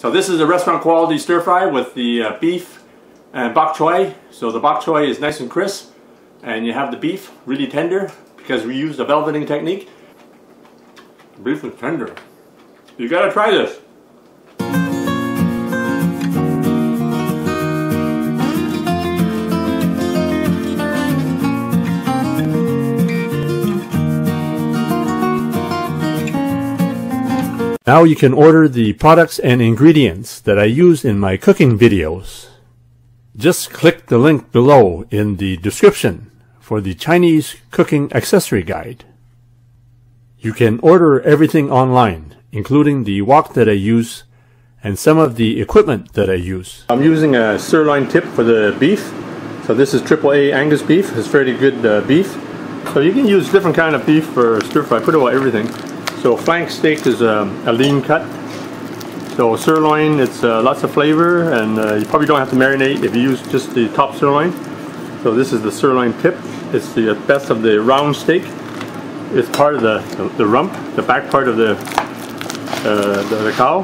So this is a restaurant quality stir fry with the uh, beef and bok choy. So the bok choy is nice and crisp and you have the beef really tender because we use the velveting technique. The beef is tender. You gotta try this. Now you can order the products and ingredients that I use in my cooking videos. Just click the link below in the description for the Chinese cooking accessory guide. You can order everything online, including the wok that I use and some of the equipment that I use. I'm using a sirloin tip for the beef. So this is AAA Angus beef. It's fairly good uh, beef. So you can use different kind of beef for stir fry, put about everything. So flank steak is a, um, a lean cut. So sirloin, it's uh, lots of flavor and uh, you probably don't have to marinate if you use just the top sirloin. So this is the sirloin tip. It's the best of the round steak. It's part of the, the, the rump, the back part of the, uh, the, the, cow.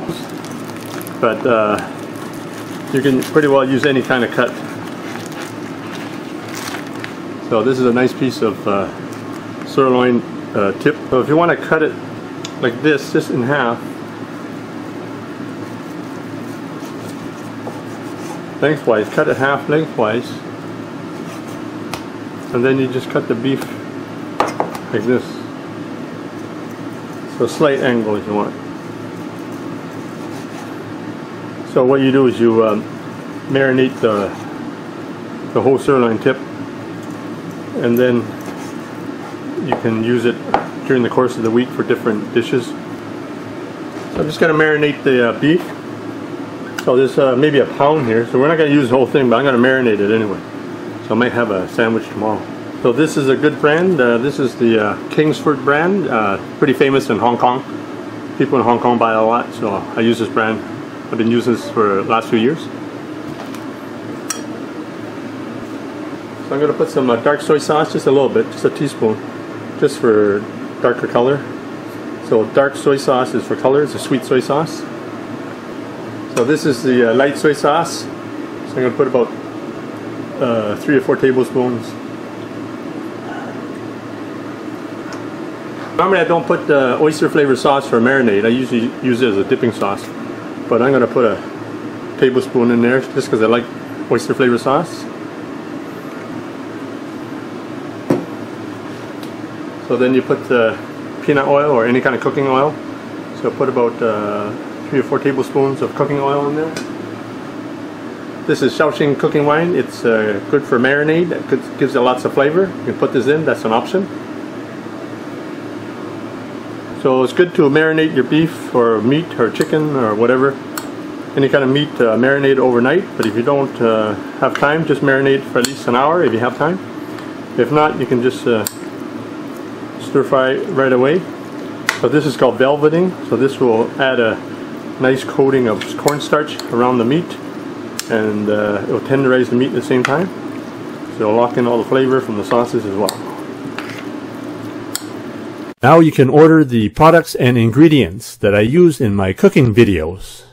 But uh, you can pretty well use any kind of cut. So this is a nice piece of uh, sirloin uh, tip. So if you want to cut it like this, just in half. Lengthwise, cut it half lengthwise. And then you just cut the beef like this. So slight angle if you want. So what you do is you um, marinate the, the whole sirloin tip and then you can use it during the course of the week for different dishes. So I'm just going to marinate the uh, beef. So there's uh, maybe a pound here, so we're not going to use the whole thing, but I'm going to marinate it anyway. So I might have a sandwich tomorrow. So this is a good brand. Uh, this is the uh, Kingsford brand, uh, pretty famous in Hong Kong. People in Hong Kong buy a lot, so I use this brand. I've been using this for the last few years. So I'm going to put some uh, dark soy sauce, just a little bit, just a teaspoon, just for darker color. So dark soy sauce is for color, it's a sweet soy sauce. So this is the uh, light soy sauce. So I'm going to put about uh, three or four tablespoons. Normally I don't put uh, oyster flavor sauce for marinade. I usually use it as a dipping sauce. But I'm going to put a tablespoon in there just because I like oyster flavor sauce. So then you put the peanut oil or any kind of cooking oil. So put about uh, three or four tablespoons of cooking oil in there. This is Shaoxing cooking wine. It's uh, good for marinade. It gives it lots of flavor. You can put this in. That's an option. So it's good to marinate your beef or meat or chicken or whatever. Any kind of meat, uh, marinate overnight. But if you don't uh, have time, just marinate for at least an hour if you have time. If not, you can just uh, stir fry right away. So this is called velveting. So this will add a nice coating of cornstarch around the meat and uh, it will tenderize the meat at the same time. So it'll lock in all the flavor from the sauces as well. Now you can order the products and ingredients that I use in my cooking videos.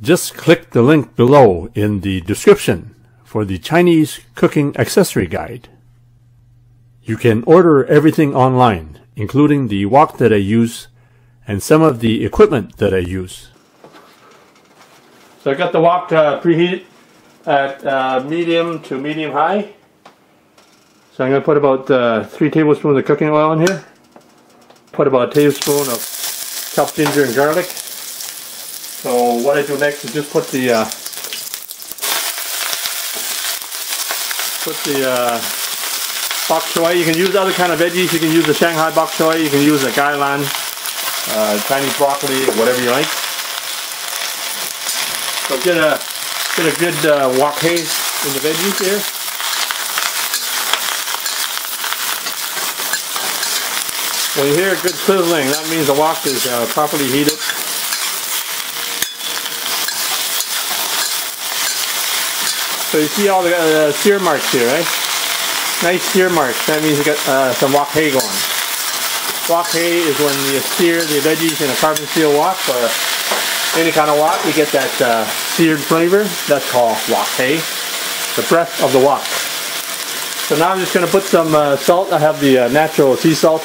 Just click the link below in the description for the Chinese cooking accessory guide. You can order everything online, including the wok that I use and some of the equipment that I use. So I got the wok uh, preheated at uh, medium to medium high. So I'm going to put about uh, three tablespoons of cooking oil in here. Put about a tablespoon of chopped ginger and garlic. So what I do next is just put the uh, put the uh, bok choy. You can use other kind of veggies. You can use the Shanghai bok choy. You can use a gailan, uh, Chinese broccoli, whatever you like. So get a get a good uh, wok haze in the veggies here. When you hear a good sizzling, that means the wok is uh, properly heated. So you see all the uh, sear marks here, right? Nice sear marks. That means you got uh, some wok hei going. Wok hei is when you sear the veggies in a carbon steel wok for any kind of wok, you get that uh, seared flavor. That's called wok hei, the breath of the wok. So now I'm just going to put some uh, salt. I have the uh, natural sea salt.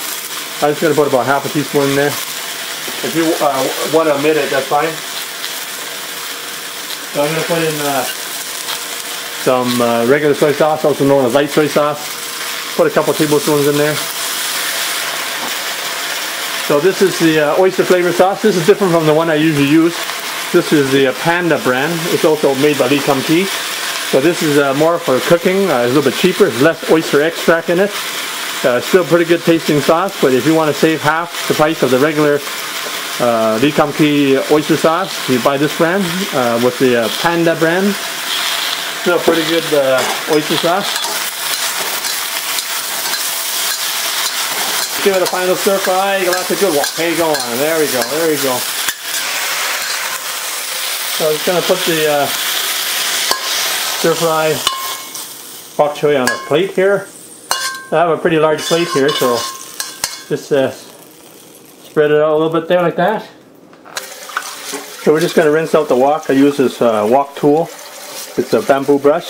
I'm just going to put about half a teaspoon in there. If you uh, want to omit it, that's fine. So I'm going to put in uh, some uh, regular soy sauce, also known as light soy sauce. Put a couple tablespoons in there. So this is the uh, oyster flavor sauce. This is different from the one I usually use. This is the uh, Panda brand. It's also made by Lee Kum Kee. So this is uh, more for cooking, uh, a little bit cheaper, There's less oyster extract in it. Still pretty good tasting sauce, but if you want to save half the price of the regular uh, Lee Kum Kee oyster sauce, you buy this brand uh, with the uh, Panda brand. Still pretty good uh, oyster sauce. Give it a final stir fry. That's a good one. You go on. There we go. There we go. So I'm just gonna put the uh, stir fry bok choy on a plate here. I have a pretty large plate here, so just uh, spread it out a little bit there like that. So we're just going to rinse out the wok. I use this uh, wok tool. It's a bamboo brush.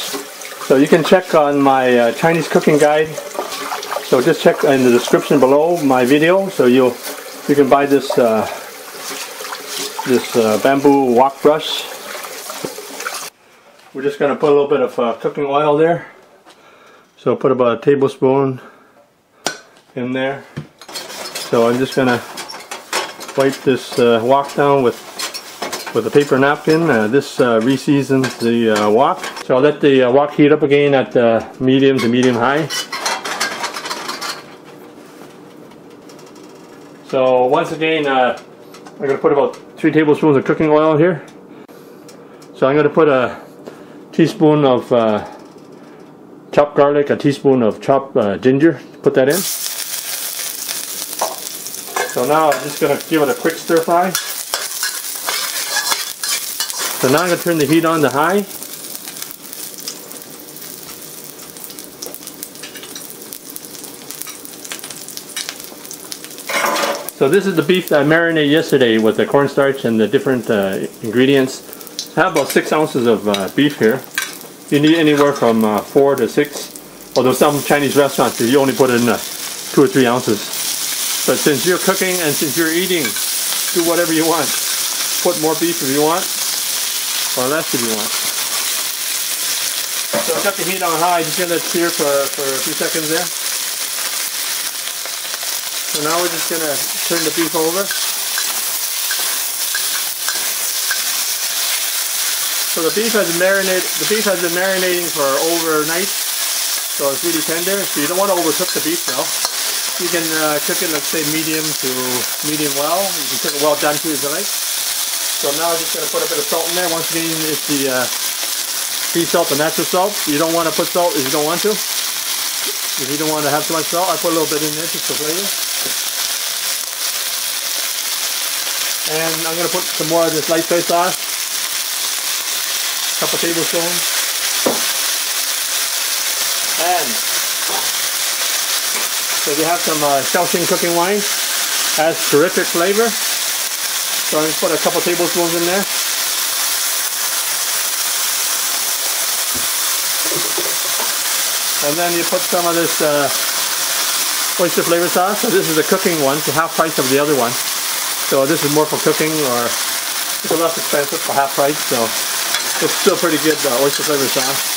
So you can check on my uh, Chinese cooking guide. So just check in the description below my video. So you you can buy this uh, this uh, bamboo wok brush. We're just going to put a little bit of uh, cooking oil there. So put about a tablespoon in there. So I'm just going to wipe this uh, wok down with with a paper napkin. Uh, this uh, reseasons the uh, wok. So I'll let the uh, wok heat up again at uh, medium to medium high. So once again, uh, I'm going to put about three tablespoons of cooking oil here. So I'm going to put a teaspoon of chopped garlic, a teaspoon of chopped ginger. Put that in. So now I'm just going to give it a quick stir fry. So now I'm going to turn the heat on to high. So this is the beef that I marinated yesterday with the cornstarch and the different uh, ingredients. I have about six ounces of uh, beef here. You need anywhere from uh, four to six. Although some Chinese restaurants, you only put in uh, two or three ounces. But since you're cooking and since you're eating, do whatever you want. Put more beef if you want, or less if you want. So I've got the heat on high, just gonna sear for, for a few seconds there. So now we're just gonna turn the beef over. So the beef has marinated. The beef has been marinating for overnight, so it's really tender. So you don't want to overcook the beef though. You can uh, cook it, let's say, medium to medium well. You can cook it well done too if you like. So now I'm just gonna put a bit of salt in there. Once again, it's the uh, sea salt, the natural salt. You don't want to put salt if you don't want to. If you don't want to have too much salt, I put a little bit in there just for flavor. And I'm going to put some more of this light soy sauce. A couple tablespoons. And so if you have some uh, Shaoxing cooking wine, has terrific flavor. So going to put a couple tablespoons in there. And then you put some of this uh, oyster flavor sauce. So this is the cooking one, so half price of the other one. So this is more for cooking or it's a less expensive for half price. So it's still pretty good uh, oyster flavor sauce.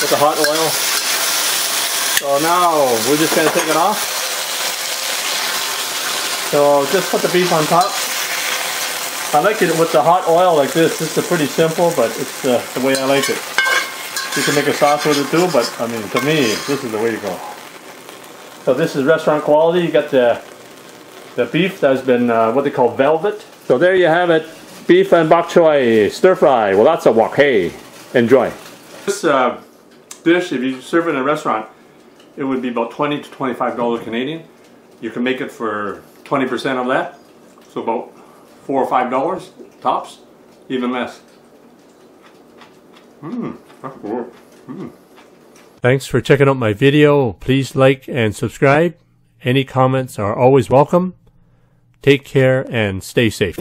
With the hot oil. So now we're just going to take it off. So just put the beef on top. I like it with the hot oil like this. This is pretty simple, but it's uh, the way I like it. You can make a sauce with it too, but I mean, to me, this is the way to go. So this is restaurant quality. You got the the beef that's been uh, what they call velvet. So there you have it, beef and bok choy stir fry. Well, that's a wok hei. Enjoy. This uh, dish, if you serve it in a restaurant, it would be about 20 to 25 dollars Canadian. You can make it for 20 percent of that, so about four or five dollars tops, even less. Mmm, that's good. Mmm. Thanks for checking out my video. Please like and subscribe. Any comments are always welcome. Take care and stay safe.